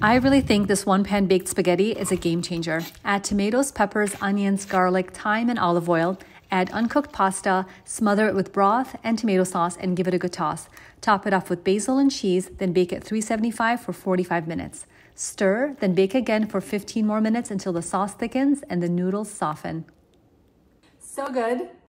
I really think this one pan baked spaghetti is a game changer. Add tomatoes, peppers, onions, garlic, thyme, and olive oil. Add uncooked pasta, smother it with broth and tomato sauce, and give it a good toss. Top it off with basil and cheese, then bake at 375 for 45 minutes. Stir, then bake again for 15 more minutes until the sauce thickens and the noodles soften. So good.